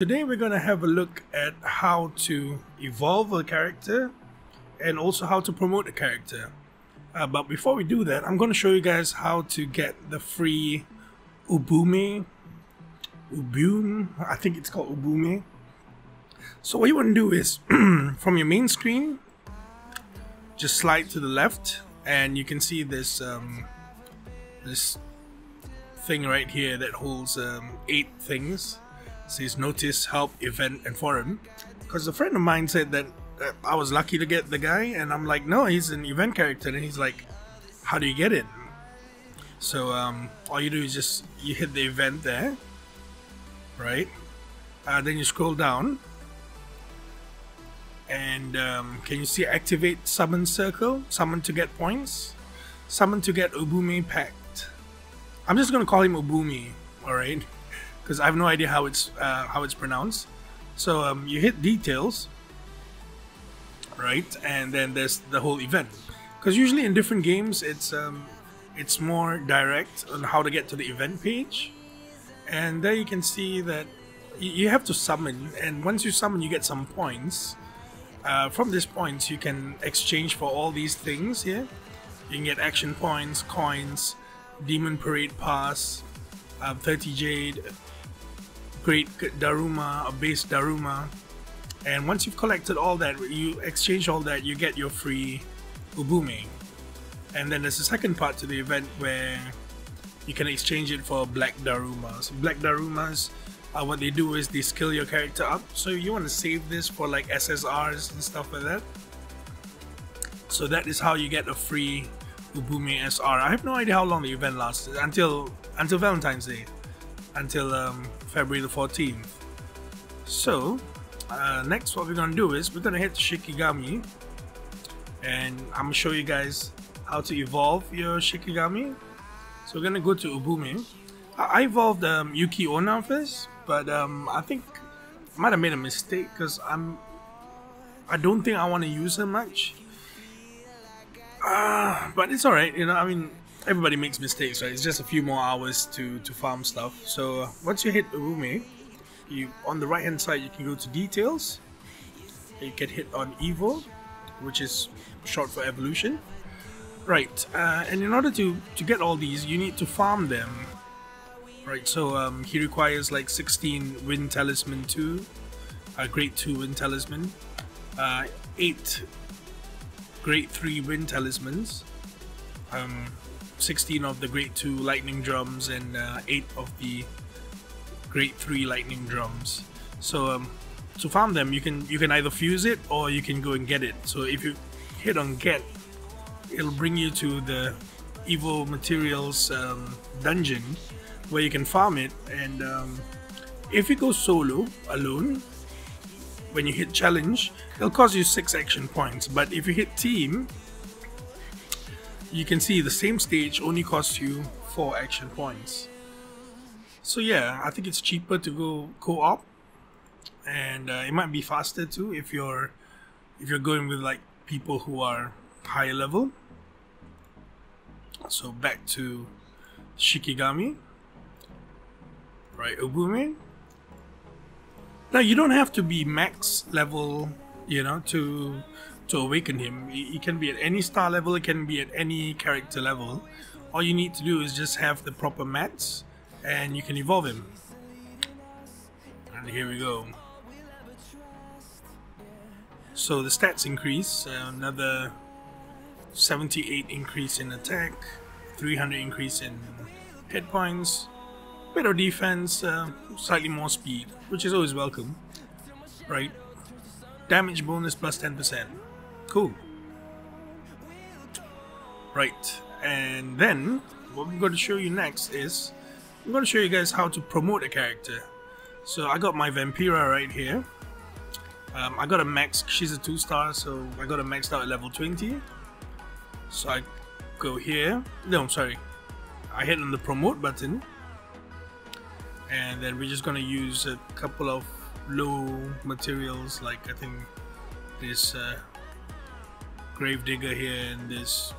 Today we're going to have a look at how to evolve a character and also how to promote a character. Uh, but before we do that, I'm going to show you guys how to get the free Ubume, Ubume, I think it's called Ubume. So what you want to do is, from your main screen, just slide to the left and you can see this, um, this thing right here that holds um, eight things says notice, help, event, and forum. Because a friend of mine said that uh, I was lucky to get the guy, and I'm like, no, he's an event character, and he's like, how do you get it? So um, all you do is just you hit the event there, right? Uh, then you scroll down, and um, can you see activate summon circle? Summon to get points. Summon to get Ubumi pact. I'm just gonna call him Ubumi, alright? Because I have no idea how it's uh, how it's pronounced. So um, you hit details, right, and then there's the whole event. Because usually in different games, it's um, it's more direct on how to get to the event page, and there you can see that you have to summon, and once you summon, you get some points. Uh, from these points, you can exchange for all these things here. You can get action points, coins, Demon Parade Pass, um, 30 Jade, great Daruma, a base Daruma. And once you've collected all that, you exchange all that, you get your free Ubume. And then there's a second part to the event where you can exchange it for Black Darumas. Black Darumas, uh, what they do is they skill your character up. So you want to save this for like SSRs and stuff like that. So that is how you get a free Ubume SR. I have no idea how long the event lasted until until Valentine's Day until um, February the 14th. So, uh, next what we're gonna do is we're gonna hit Shikigami and I'm gonna show you guys how to evolve your Shikigami. So we're gonna go to Ubume. I, I evolved um, Yuki Onna first, but um, I think I might have made a mistake because I'm I don't think I want to use her much. Uh, but it's alright, you know, I mean, everybody makes mistakes, right? It's just a few more hours to, to farm stuff. So uh, once you hit Ubume, you on the right hand side you can go to details. You can hit on Evo, which is short for evolution. Right, uh, and in order to, to get all these, you need to farm them. Right, so um, he requires like 16 Wind Talisman 2, uh, Grade 2 Wind Talisman, uh, 8 Grade 3 Wind Talismans, um, 16 of the Grade 2 Lightning Drums and uh, 8 of the Grade 3 Lightning Drums. So um, to farm them, you can you can either fuse it or you can go and get it. So if you hit on get, it'll bring you to the Evo Materials um, dungeon where you can farm it. And um, if you go solo, alone, when you hit challenge, it'll cost you 6 action points. But if you hit team, you can see the same stage only costs you 4 action points. So yeah, I think it's cheaper to go co-op and uh, it might be faster too if you're if you're going with like people who are higher level. So back to Shikigami. Right, Ubume. Now you don't have to be max level, you know, to to awaken him. It can be at any star level, it can be at any character level. All you need to do is just have the proper mats and you can evolve him. And here we go. So the stats increase, another 78 increase in attack, 300 increase in hit points, better defense, uh, slightly more speed, which is always welcome, right? Damage bonus plus 10%. Cool. Right, and then what I'm going to show you next is I'm going to show you guys how to promote a character. So I got my Vampira right here. Um, I got a max, she's a 2 star, so I got a maxed out at level 20. So I go here, no I'm sorry, I hit on the promote button and then we're just going to use a couple of low materials like I think this uh, Gravedigger here and this.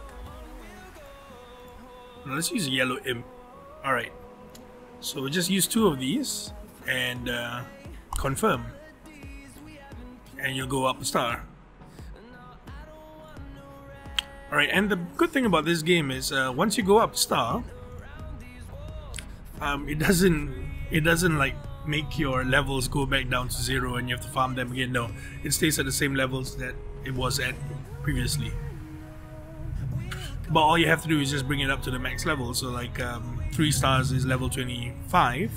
let's use yellow imp. Alright. So we'll just use two of these and uh, confirm, and you'll go up a star. Alright, and the good thing about this game is uh, once you go up star, um, it doesn't it doesn't like make your levels go back down to zero and you have to farm them again. No, it stays at the same levels that it was at previously. But all you have to do is just bring it up to the max level. So like um, three stars is level 25,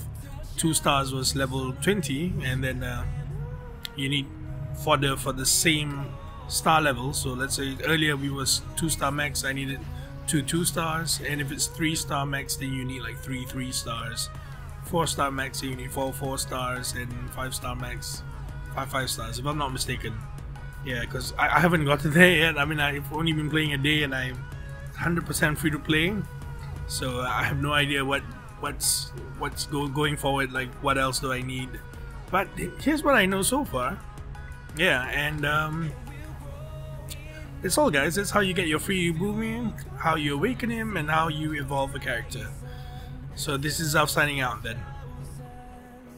two stars was level 20, and then uh, you need for the for the same star level. So let's say earlier we was two star max. I needed two two stars, and if it's three star max, then you need like three three stars. Four star max, then you need four four stars, and five star max, five five stars. If I'm not mistaken. Yeah, because I, I haven't gotten there yet. I mean, I've only been playing a day, and I'm 100% free to play. So I have no idea what what's what's go, going forward. Like, what else do I need? But here's what I know so far. Yeah, and um, it's all guys, that's how you get your free Ubumi, how you awaken him, and how you evolve a character. So this is our signing out then.